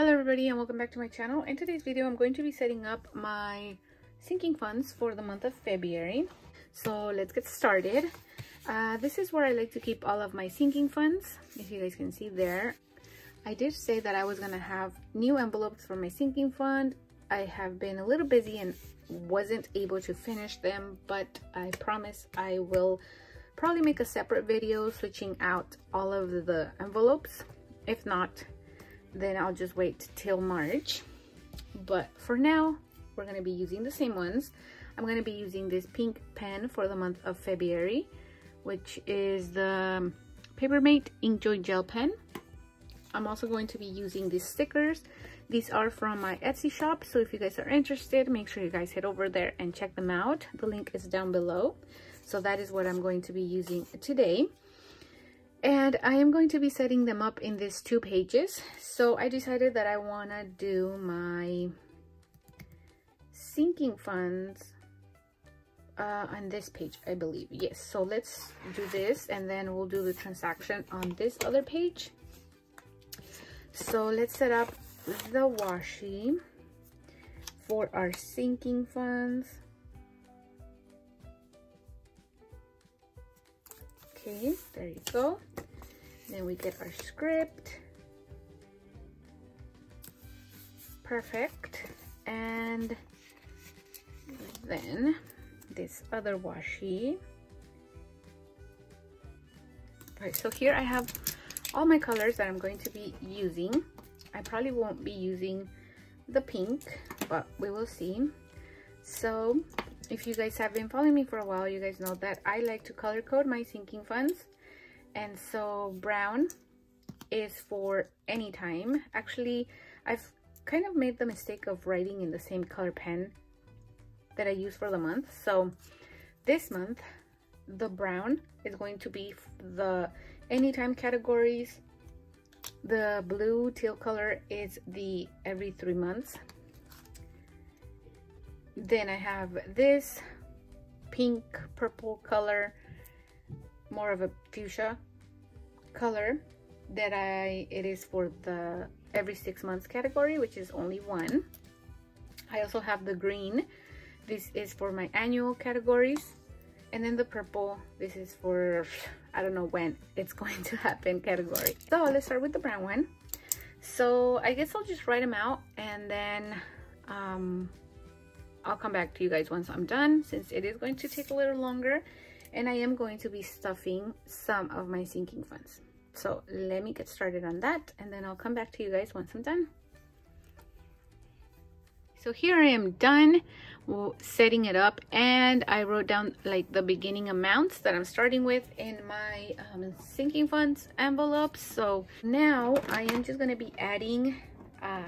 Hello everybody and welcome back to my channel. In today's video I'm going to be setting up my sinking funds for the month of February. So let's get started. Uh, this is where I like to keep all of my sinking funds, if you guys can see there. I did say that I was going to have new envelopes for my sinking fund. I have been a little busy and wasn't able to finish them, but I promise I will probably make a separate video switching out all of the envelopes. If not, then I'll just wait till March. But for now, we're going to be using the same ones. I'm going to be using this pink pen for the month of February, which is the Papermate Inkjoy Gel Pen. I'm also going to be using these stickers. These are from my Etsy shop, so if you guys are interested, make sure you guys head over there and check them out. The link is down below. So that is what I'm going to be using today. And I am going to be setting them up in these two pages. So I decided that I want to do my sinking funds uh, on this page, I believe. Yes, so let's do this and then we'll do the transaction on this other page. So let's set up the washi for our sinking funds. Okay, there you go. Then we get our script. Perfect. And then this other washi. All right, so here I have all my colors that I'm going to be using. I probably won't be using the pink, but we will see. So if you guys have been following me for a while, you guys know that I like to color code my sinking funds. And so brown is for any time. Actually, I've kind of made the mistake of writing in the same color pen that I use for the month. So this month, the brown is going to be the anytime categories. The blue teal color is the every three months. Then I have this pink purple color, more of a fuchsia color that I, it is for the every six months category, which is only one. I also have the green. This is for my annual categories. And then the purple, this is for, I don't know when it's going to happen category. So let's start with the brown one. So I guess I'll just write them out and then um, I'll come back to you guys once I'm done since it is going to take a little longer and I am going to be stuffing some of my sinking funds. So let me get started on that and then I'll come back to you guys once I'm done. So here I am done setting it up and I wrote down like the beginning amounts that I'm starting with in my um, sinking funds envelopes. So now I am just going to be adding um,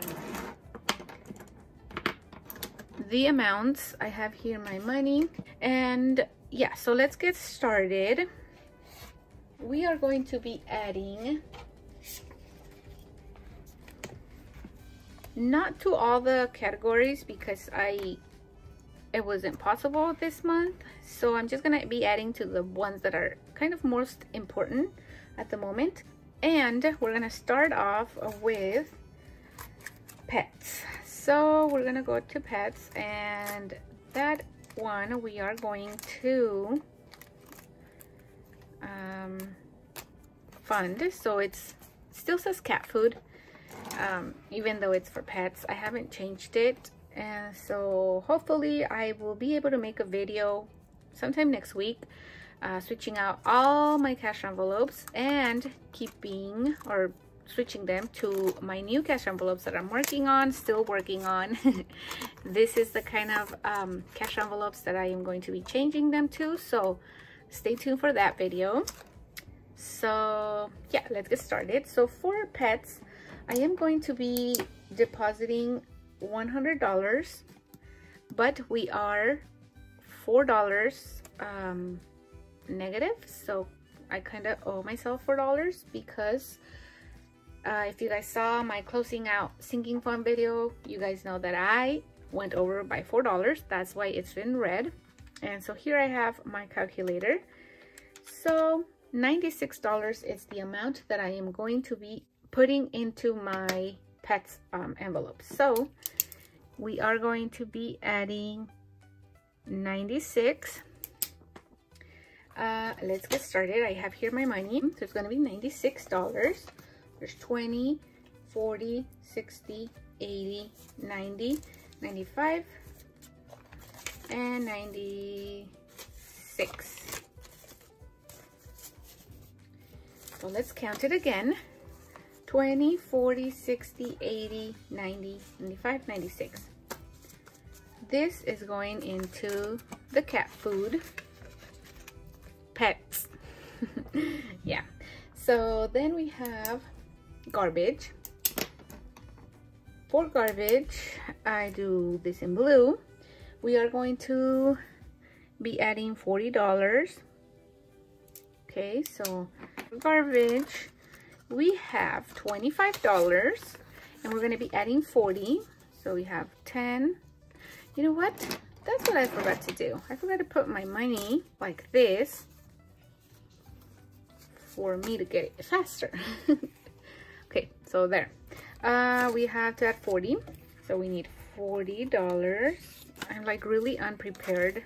the amounts I have here my money. And yeah so let's get started. We are going to be adding not to all the categories because I it wasn't possible this month. So I'm just gonna be adding to the ones that are kind of most important at the moment. And we're gonna start off with pets so we're gonna go to pets and that one we are going to um, fund. So it's still says cat food um, even though it's for pets. I haven't changed it and so hopefully I will be able to make a video sometime next week uh, switching out all my cash envelopes and keeping or switching them to my new cash envelopes that I'm working on, still working on. this is the kind of um, cash envelopes that I am going to be changing them to. So stay tuned for that video. So yeah, let's get started. So for pets, I am going to be depositing $100, but we are $4 um, negative. So I kind of owe myself $4 because uh, if you guys saw my closing out sinking fund video, you guys know that I went over by $4. That's why it's in red. And so here I have my calculator. So $96 is the amount that I am going to be putting into my pets um, envelopes. So we are going to be adding 96 uh, let's get started i have here my money so it's going to be 96 dollars there's 20 40 60 80 90 95 and 96 so let's count it again. 20 40 60 80 90 95 96 this is going into the cat food. Pets. Yeah. So then we have garbage. For garbage i do this in blue. We are going to be adding 40 dollars. Okay so garbage we have $25 and we're going to be adding 40 so we have 10 you know what? That's what I forgot to do. I forgot to put my money like this for me to get it faster so there. Uh, we have to add 40 so we need $40 I'm like really unprepared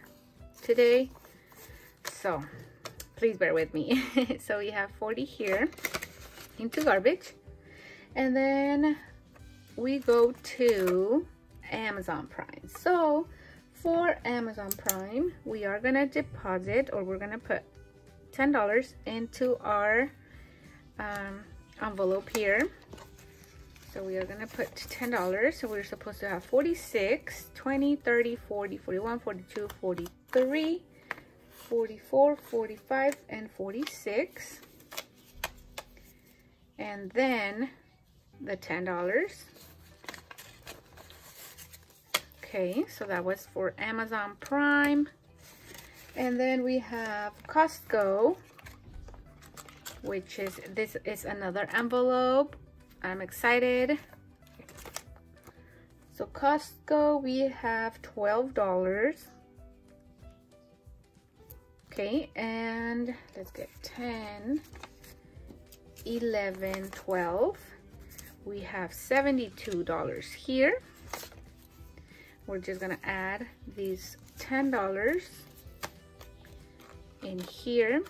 today. So please bear with me. So we have 40 here into garbage. And then we go to Amazon Prime. So for Amazon Prime we are gonna deposit or we're gonna put ten dollars into our um, envelope here so we are gonna put ten dollars so we're supposed to have 46 20 30 40 41 42 43 44 45 and 46 and then the $10. Okay, so that was for Amazon Prime. And then we have Costco, which is, this is another envelope. I'm excited. So Costco, we have $12. Okay, and let's get 10. 11 12 we have 72 dollars here we're just gonna add these ten dollars in here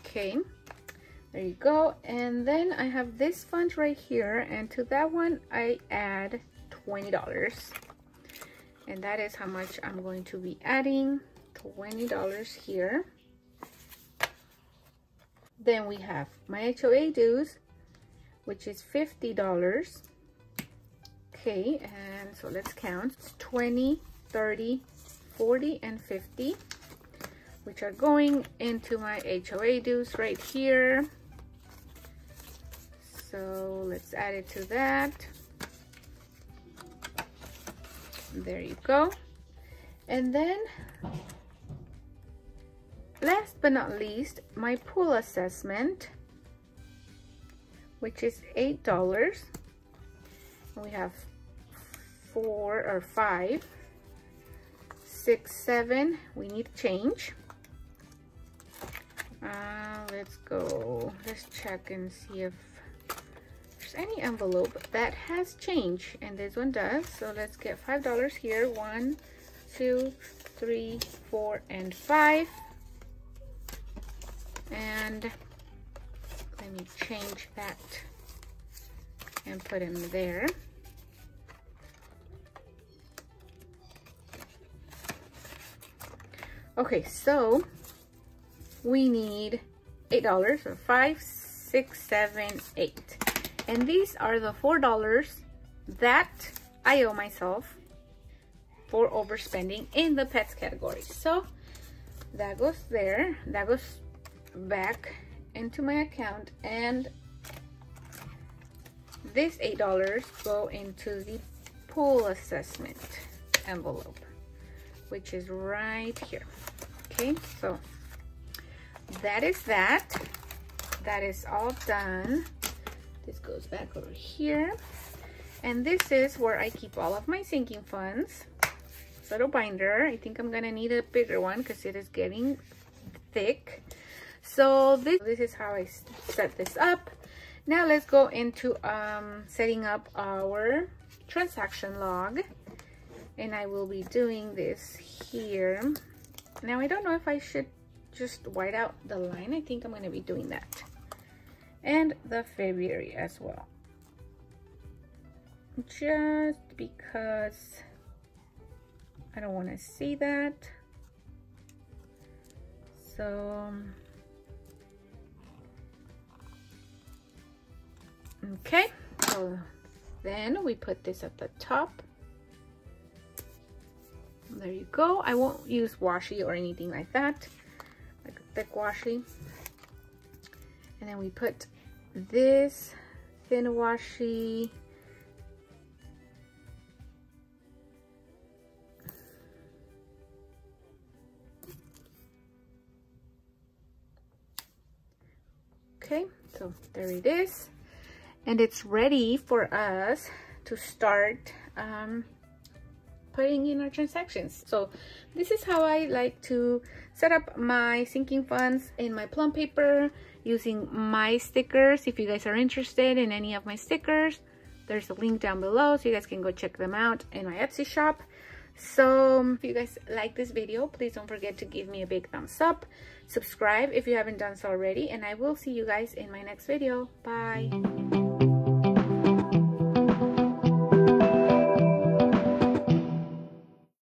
okay there you go and then I have this fund right here and to that one I add $20 and that is how much I'm going to be adding $20 here then we have my HOA dues, which is $50. Okay, and so let's count. it's 20, 30, 40, and 50, which are going into my HOA dues right here. So let's add it to that. There you go. And then last but not least my pool assessment which is eight dollars we have four or five six seven we need change uh, let's go let's check and see if there's any envelope that has change and this one does so let's get five dollars here one two three four and five and let me change that and put him there. Okay, so we need eight dollars or five, six, seven, eight. And these are the four dollars that I owe myself for overspending in the pets category. So that goes there. That goes back into my account and this eight dollars go into the pool assessment envelope which is right here okay so that is that that is all done this goes back over here. And this is where I keep all of my sinking funds. Little binder. I think I'm gonna need a bigger one because it is getting thick. So this this is how i set this up. Now let's go into um setting up our transaction log. And i will be doing this here. Now i don't know if i should just white out the line. I think i'm going to be doing that and the february as well just because I don't want to see that. So, um, okay, so then we put this at the top. There you go. I won't use washi or anything like that, like thick washi. And then we put this thin washi okay so there it is. And it's ready for us to start um, putting in our transactions. So this is how I like to set up my sinking funds in my plum paper using my stickers. If you guys are interested in any of my stickers there's a link down below so you guys can go check them out in my Etsy shop. So if you guys like this video please don't forget to give me a big thumbs up. Subscribe if you haven't done so already and i will see you guys in my next video. Bye